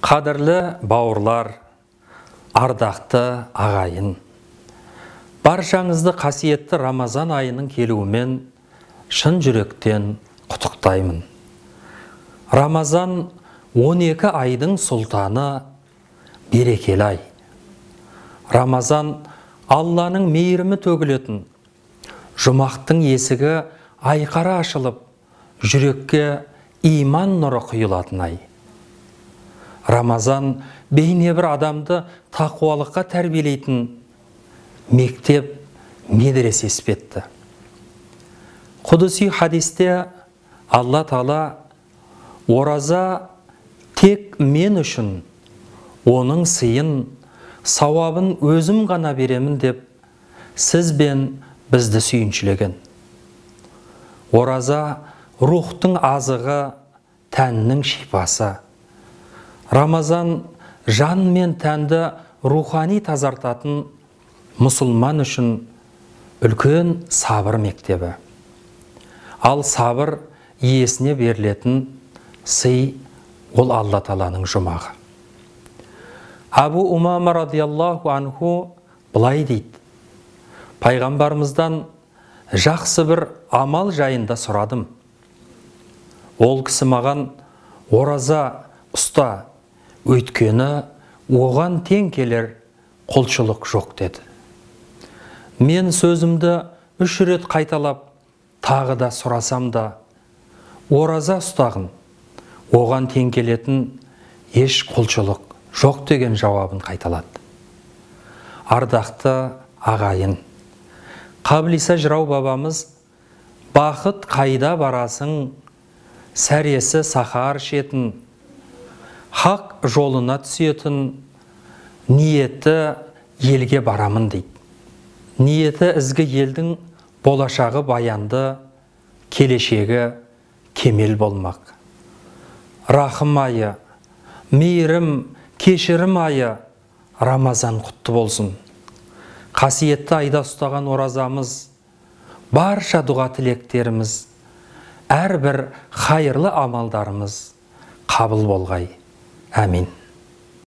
қадірлі бауырлар ардақты ағайын. Баршаңызды қасиетті рамазан айының келуімен шын жүректен құттықтаймын. Рамазан 12 айдың сұлтаны берекелі ай. Рамазан алланың мейірімі төгілетін. Жұмақтың есігі айқара ашылып жүрекке иман нұры құйылатын ай. Рамазан бейне бір адамды тақуалыққа тәрбиелейтін мектеп медресе іспетті. Құдыси хадисте алла тағала ораза тек мен үшін оның сыйын сауабын өзім ғана беремін деп сіз бен бізді сүйіншілеген. Ораза рухтың азығы тәннің шипасы. Рамазан жан мен тәнді рухани тазартатын мұсылман үшін үлкен сабыр мектебі. Ал сабыр иесіне берілетін сый ол алла тағаланың жұмағы. Абу умама радиаллаху анху былай дейді. Пайғамбарымыздан жақсы бір амал жайында сұрадым. Ол кісі маған ораза ұста өйткені оған тең келер құлшылық жоқ деді. Мен сөзімді үш рет қайталап тағы да сұрасам да ораза ұстағын оған тең келетін еш құлшылық жоқ деген жауабын қайталады. Ардақты ағайын қаблиса жырау бабамыз бақыт қайда барасың сәресі сахар шетін хақ жолына түсетін ниеті елге барамын дейді. Ниеті ізгі елдің болашағы баянды келешегі кемел болмақ. Рахым айы мейірім кешірім айы рамазан құтты болсын. Қасиетті айда ұстаған оразамыз барша дұға тілектеріміз әрбір хайырлы амалдарымыз қабыл болғай. Amin.